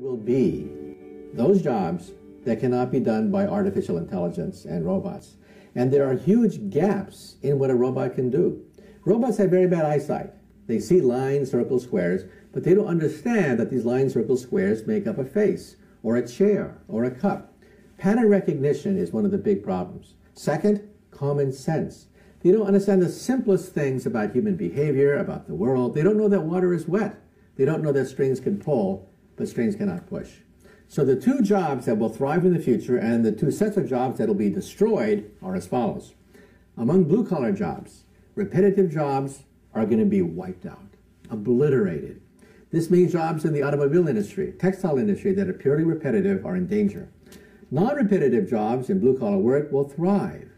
will be those jobs that cannot be done by artificial intelligence and robots. And there are huge gaps in what a robot can do. Robots have very bad eyesight. They see lines, circles, squares, but they don't understand that these lines, circles, squares make up a face, or a chair, or a cup. Pattern recognition is one of the big problems. Second, common sense. They don't understand the simplest things about human behavior, about the world. They don't know that water is wet. They don't know that strings can pull, but strains cannot push. So the two jobs that will thrive in the future and the two sets of jobs that will be destroyed are as follows. Among blue collar jobs, repetitive jobs are going to be wiped out, obliterated. This means jobs in the automobile industry, textile industry that are purely repetitive are in danger. Non-repetitive jobs in blue-collar work will thrive.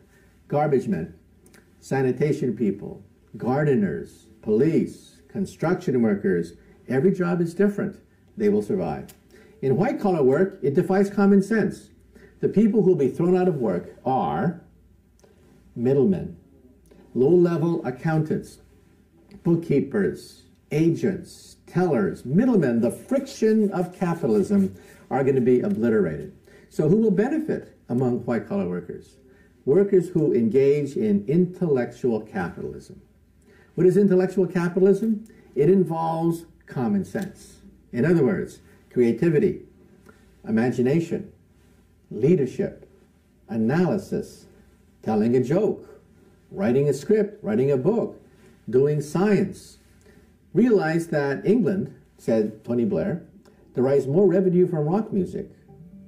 Garbage men, sanitation people, gardeners, police, construction workers, every job is different. They will survive. In white-collar work, it defies common sense. The people who will be thrown out of work are middlemen, low-level accountants, bookkeepers, agents, tellers, middlemen, the friction of capitalism are going to be obliterated. So who will benefit among white collar workers? Workers who engage in intellectual capitalism. What is intellectual capitalism? It involves common sense. In other words, creativity, imagination, leadership, analysis, telling a joke, writing a script, writing a book, doing science. Realize that England, said Tony Blair, derives more revenue from rock music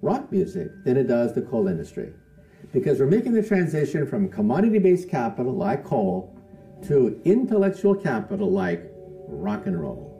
rock music than it does the coal industry. Because we're making the transition from commodity based capital like coal to intellectual capital like rock and roll.